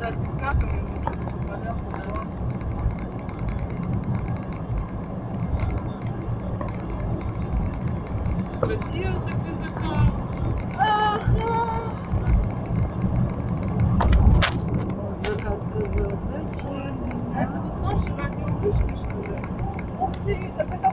всегда зигзагами лучше по полям, по дорогам. Красивый такой закат. Заказ сказал, зачем? А это вот наши радиовышки, что ли? Ух ты, так это.